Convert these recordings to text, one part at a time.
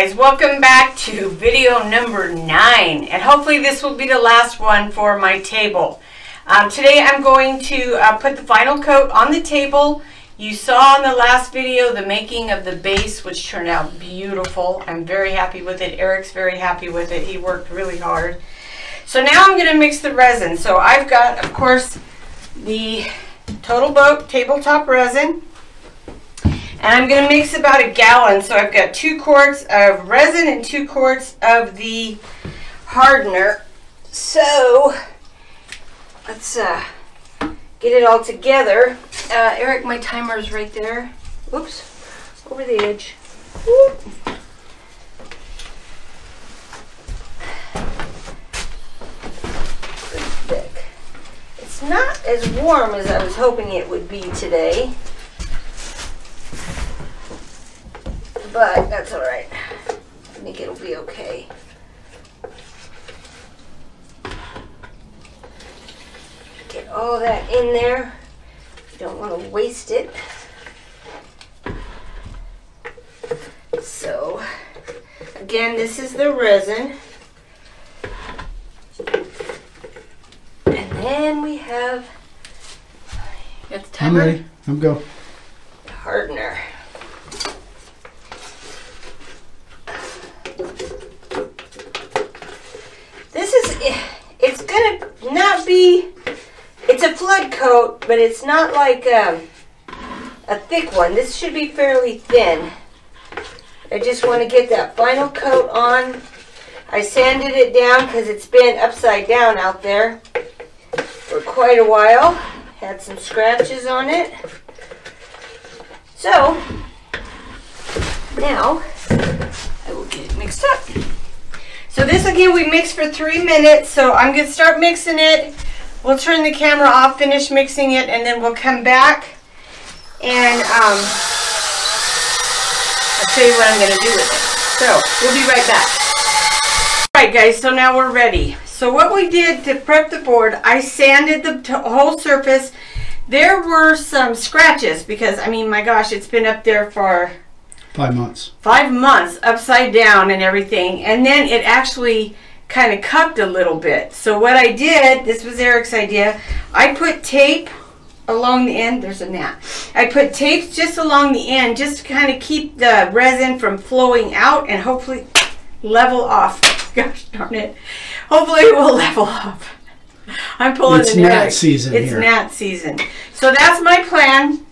guys, welcome back to video number nine and hopefully this will be the last one for my table. Um, today I'm going to uh, put the final coat on the table. You saw in the last video the making of the base which turned out beautiful. I'm very happy with it. Eric's very happy with it. He worked really hard. So now I'm going to mix the resin. So I've got of course the TotalBoat tabletop resin. And I'm going to mix about a gallon. So I've got two quarts of resin and two quarts of the hardener. So let's uh, get it all together. Uh, Eric, my timer is right there. Oops, over the edge. Whoop. It's not as warm as I was hoping it would be today. But that's all right. I think it'll be okay. Get all that in there. You don't want to waste it. So, again, this is the resin. And then we have, got the timer? I'm ready. I'm go. Hardener. be, it's a flood coat, but it's not like um, a thick one. This should be fairly thin. I just want to get that final coat on. I sanded it down because it's been upside down out there for quite a while. Had some scratches on it. So, now I will get it mixed up. So this again we mix for three minutes. So I'm going to start mixing it. We'll turn the camera off, finish mixing it, and then we'll come back and um, I'll show you what I'm going to do with it. So we'll be right back. Alright guys, so now we're ready. So what we did to prep the board, I sanded the whole surface. There were some scratches because, I mean, my gosh, it's been up there for Five months. Five months upside down and everything. And then it actually kind of cupped a little bit. So what I did, this was Eric's idea, I put tape along the end. There's a gnat. I put tape just along the end just to kind of keep the resin from flowing out and hopefully level off. Gosh darn it. Hopefully it will level off. I'm pulling it's gnat season It's here. gnat season. So that's my plan.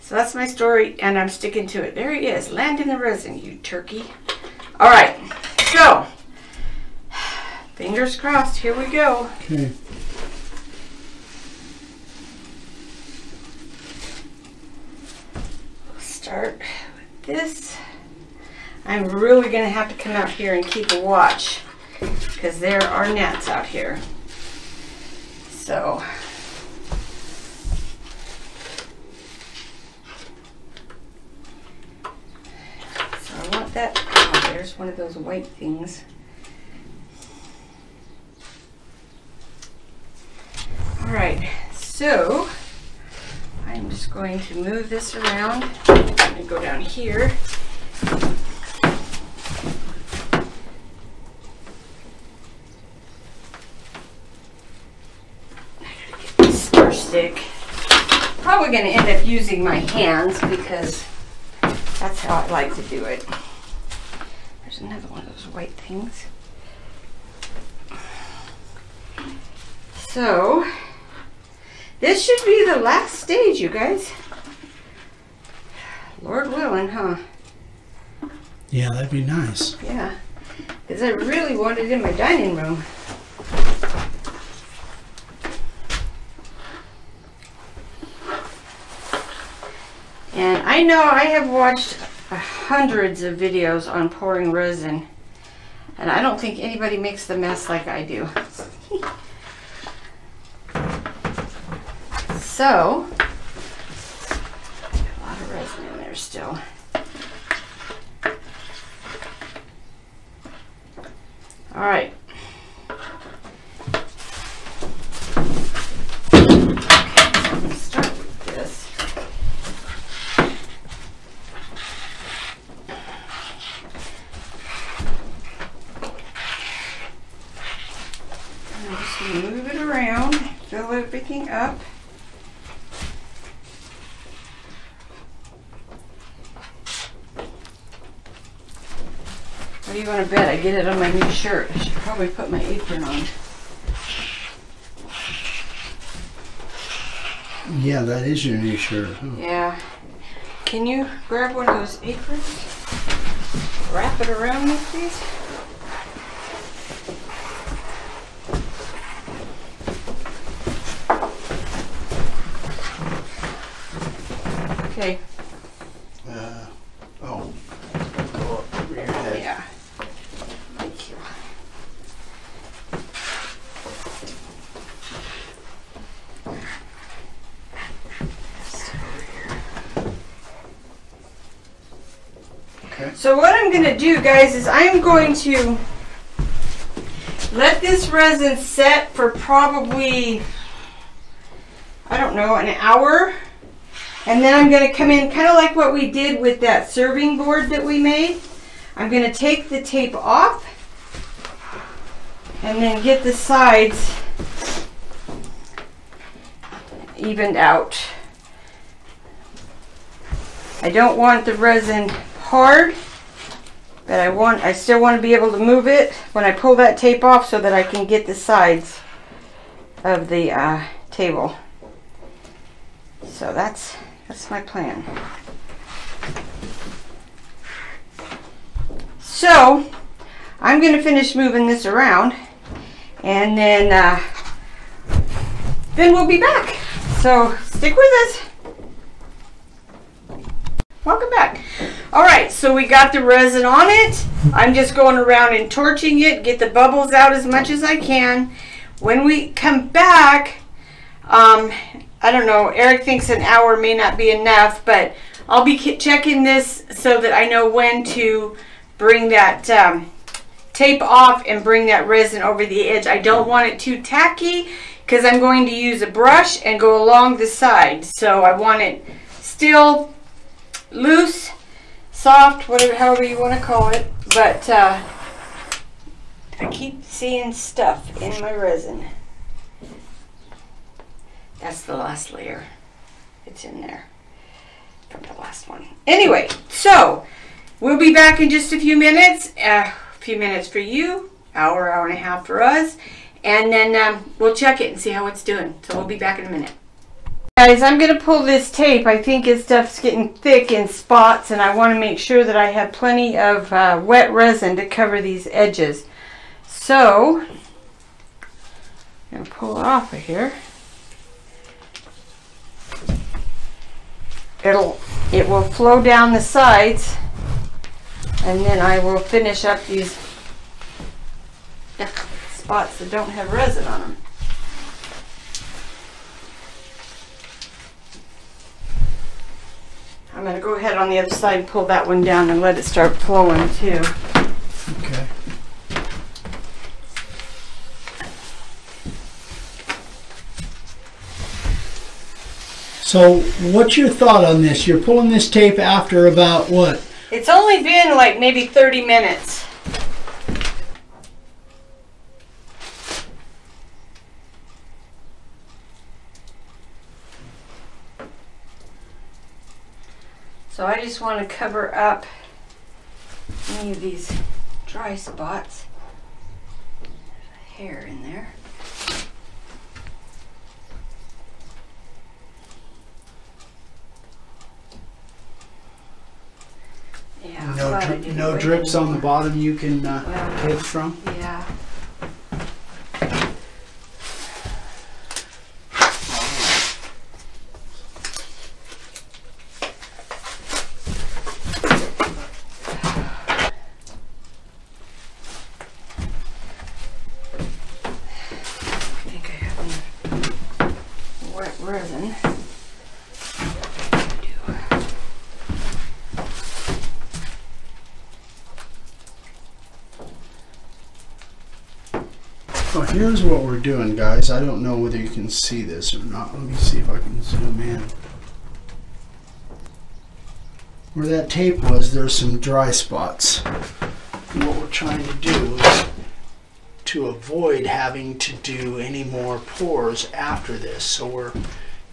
So that's my story, and I'm sticking to it. There he is, landing the resin, you turkey. All right, so fingers crossed. Here we go. Okay. Start with this. I'm really going to have to come out here and keep a watch because there are gnats out here. So that? Oh, there's one of those white things. All right, so I'm just going to move this around. And go down here. I'm going to go down here. stick. Probably going to end up using my hands because that's how I like to do it. There's another one of those white things. So, this should be the last stage, you guys. Lord willing, huh? Yeah, that'd be nice. Yeah, because I really want it in my dining room. And I know I have watched hundreds of videos on pouring resin. And I don't think anybody makes the mess like I do. So, a lot of resin in there still. All right. around, fill everything up. What do you want to bet? I get it on my new shirt. I should probably put my apron on. Yeah, that is your new shirt. Huh? Yeah. Can you grab one of those aprons? Wrap it around me, please. Okay. Uh, oh. Go up over your head. Yeah. Thank you. Okay. So what I'm going to do, guys, is I'm going to let this resin set for probably, I don't know, an hour. And then I'm going to come in kind of like what we did with that serving board that we made. I'm going to take the tape off and then get the sides evened out. I don't want the resin hard, but I want I still want to be able to move it when I pull that tape off so that I can get the sides of the uh, table. So that's that's my plan. So I'm going to finish moving this around and then uh, then we'll be back. So stick with us. Welcome back. All right, so we got the resin on it. I'm just going around and torching it, get the bubbles out as much as I can. When we come back, um, I don't know, Eric thinks an hour may not be enough, but I'll be checking this so that I know when to bring that um, tape off and bring that resin over the edge. I don't want it too tacky because I'm going to use a brush and go along the side. So I want it still loose, soft, whatever, however you want to call it. But uh, I keep seeing stuff in my resin. That's the last layer. It's in there from the last one. Anyway, so we'll be back in just a few minutes. Uh, a few minutes for you, hour, hour and a half for us. And then um, we'll check it and see how it's doing. So we'll be back in a minute. Guys, I'm going to pull this tape. I think this stuff's getting thick in spots and I want to make sure that I have plenty of uh, wet resin to cover these edges. So, I'm going to pull it off of here. It'll, it will flow down the sides and then I will finish up these spots that don't have resin on them. I'm going to go ahead on the other side and pull that one down and let it start flowing too. Okay. So, what's your thought on this? You're pulling this tape after about what? It's only been like maybe 30 minutes. So I just want to cover up any of these dry spots. There's hair in there. Yeah, No, dri- no drips on the bottom you can uh, Well. hit from? Yeah. I think I have enough wet resin. Well, here's what we're doing, guys. I don't know whether you can see this or not. Let me see if I can zoom in. Where that tape was, there's some dry spots. And what we're trying to do is to avoid having to do any more pours after this. So we're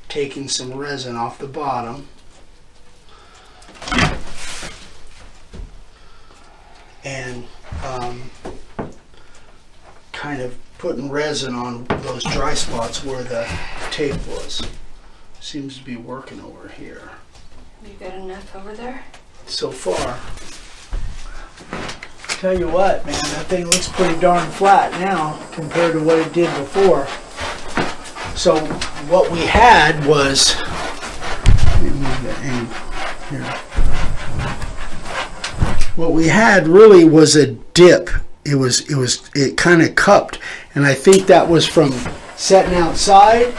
taking some resin off the bottom. And um, kind of putting resin on those dry spots where the tape was. Seems to be working over here. You got enough over there? So far. Tell you what, man, that thing looks pretty darn flat now compared to what it did before. So what we had was, let me move the angle here. What we had really was a dip. It was it was it kind of cupped, and I think that was from setting outside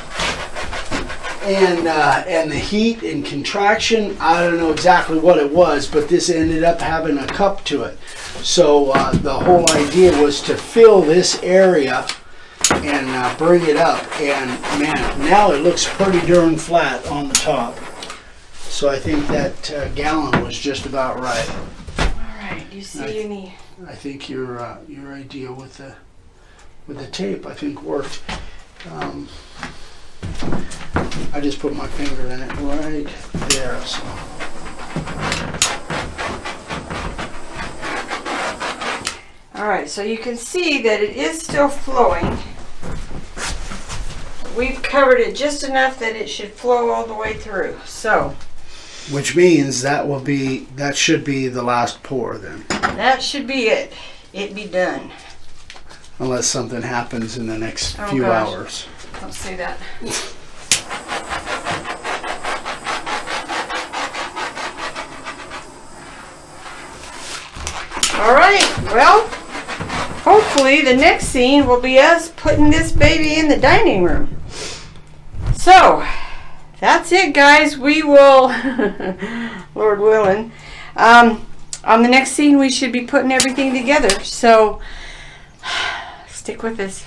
and uh, and the heat and contraction. I don't know exactly what it was, but this ended up having a cup to it. So uh, the whole idea was to fill this area and uh, bring it up. And man, now it looks pretty darn flat on the top. So I think that uh, gallon was just about right. All right. Do you see Nice. any? I think your uh, your idea with the with the tape I think worked. Um, I just put my finger in it right there. So All right. So you can see that it is still flowing. We've covered it just enough that it should flow all the way through. So which means that will be that should be the last pour then, that should be it. It be done. unless something happens in the next Oh, few gosh. hours. Don't say that. All right, well, hopefully the next scene will be us putting this baby in the dining room. So, that's it, guys. We will, Lord willing, um, on the next scene, we should be putting everything together. So, stick with us.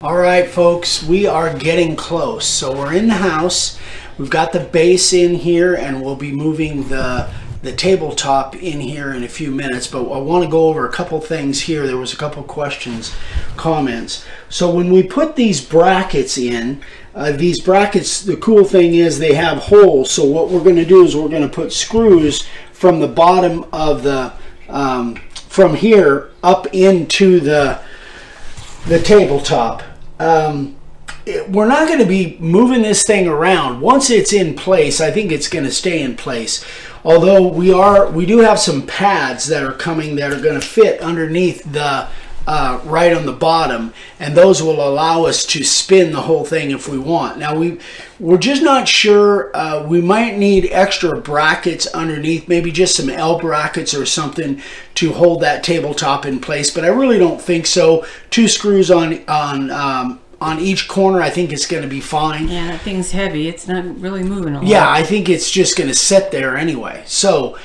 All right, folks, we are getting close. So we're in the house. We've got the base in here, and we'll be moving the the tabletop in here in a few minutes. But I want to go over a couple things here. There was a couple questions, comments. So when we put these brackets in, uh, these brackets, the cool thing is they have holes. So what we're going to do is we're going to put screws from the bottom of the um, from here up into the the tabletop. Um, it- we're not going to be moving this thing around. Once it's in place, I think it's going to stay in place. Although we are, we do have some pads that are coming that are going to fit underneath the uh, right on the bottom, and those will allow us to spin the whole thing if we want. Now we we're just not sure. Uh, we might need extra brackets underneath, maybe just some L brackets or something to hold that tabletop in place. But I really don't think so. Two screws on on um, on each corner. I think it's going to be fine. Yeah, that thing's heavy. It's not really moving a lot. Yeah, I think it's just going to sit there anyway. So,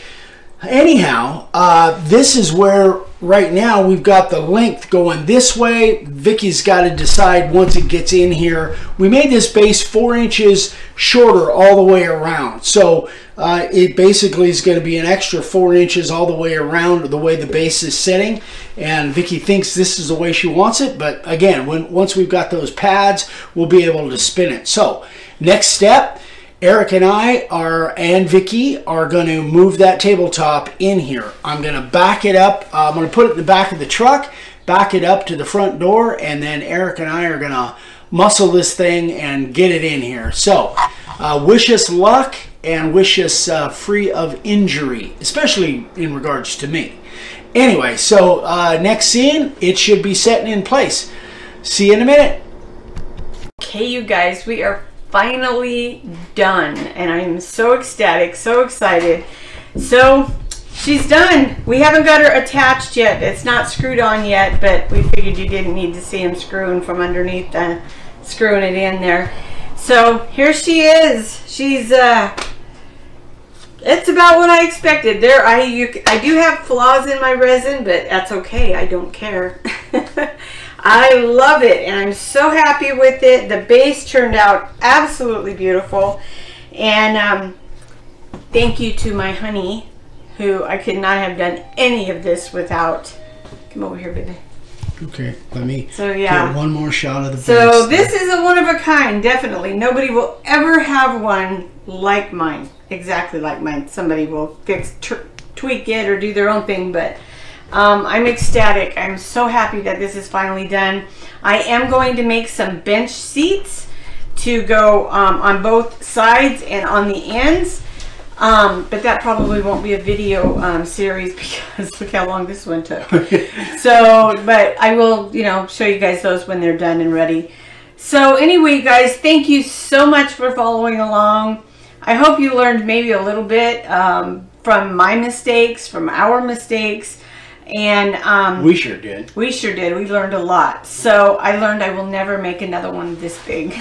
anyhow, uh, this is where right now we've got the length going this way. Vicki's got to decide once it gets in here. We made this base four inches shorter all the way around. So, uh, it basically is going to be an extra four inches all the way around the way the base is sitting. And Vicki thinks this is the way she wants it. But again, when once we've got those pads, we'll be able to spin it. So, next step. Eric and I are and Vicki are going to move that tabletop in here. I'm going to back it up. Uh, I'm going to put it in the back of the truck, back it up to the front door, and then Eric and I are going to muscle this thing and get it in here. So, uh, wish us luck and wish us uh, free of injury, especially in regards to me. Anyway, so uh, next scene, it should be setting in place. See you in a minute. Okay, you guys, we are finally done, and I am so ecstatic, so excited. So, she's done. We haven't got her attached yet. It's not screwed on yet, but we figured you didn't need to see him screwing from underneath, the, screwing it in there. So, here she is. She's, uh, it's about what I expected. There, I you, I do have flaws in my resin, but that's okay. I don't care. I love it, and I'm so happy with it. The base turned out absolutely beautiful, and um, thank you to my honey, who I could not have done any of this without Come over here, baby. Okay, let me So yeah. get one more shot of the So base. this is a one of a kind, definitely. Nobody will ever have one like mine, exactly like mine. Somebody will fix, tweak it, or do their own thing, but um, I'm ecstatic. I'm so happy that this is finally done. I am going to make some bench seats to go um, on both sides and on the ends. Um, but that probably won't be a video um, series because look how long this one took. so, but I will, you know, show you guys those when they're done and ready. So anyway, guys, thank you so much for following along. I hope you learned maybe a little bit um, from my mistakes, from our mistakes, and um, we sure did. we sure did. We learned a lot. So I learned I will never make another one this big.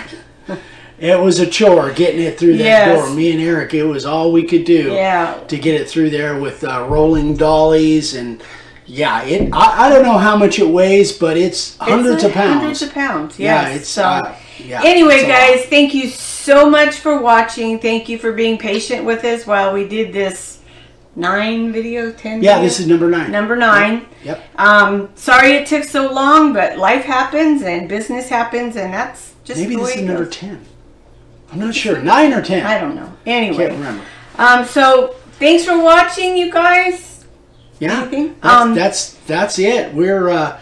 It was a chore getting it through that Yes. door. Me and Eric, it was all we could do yeah. to get it through there with uh, rolling dollies and yeah, it. I, I don't know how much it weighs, but it's hundreds It's of pounds. Hundreds of pounds. yeah, it's so. uh, yeah. anyway, it's a lot. guys, thank you so much for watching. Thank you for being patient with us while we did this nine video, ten. Yeah, video? this is number nine. number nine. Yep. Um, sorry it took so long, but life happens and business happens, and that's just Maybe this is number ten. I'm not sure. Nine or ten. I don't know. Anyway, can't remember. um, so thanks for watching, you guys. Yeah, Anything? that's, Um, that's that's it. We're uh,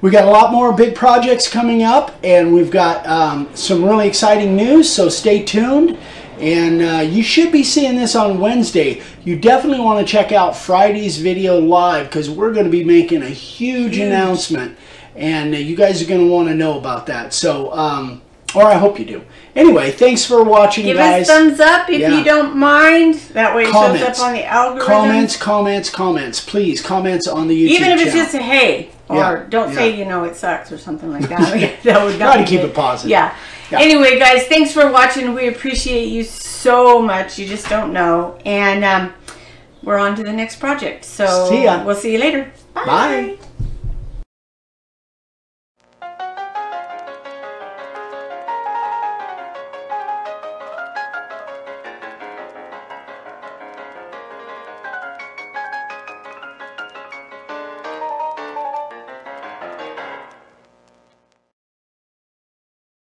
we got a lot more big projects coming up, and we've got um, some really exciting news. So stay tuned, and uh, you should be seeing this on Wednesday. You definitely want to check out Friday's video live because we're going to be making a huge, Huge. announcement, and uh, you guys are going to want to know about that. So, um, or I hope you do. Anyway, thanks for watching, Give guys. us thumbs up if Yeah. you don't mind. That way it shows up on the algorithm. Comments, comments, comments. Please, comments on the YouTube Even if it's channel. just a hey, or Yeah, don't say you know it sucks or something like that. that would not Try to keep good. it positive. Yeah. Yeah. Anyway, guys, thanks for watching. We appreciate you so much. You just don't know. And um, we're on to the next project. So See ya. we'll see you later. Bye.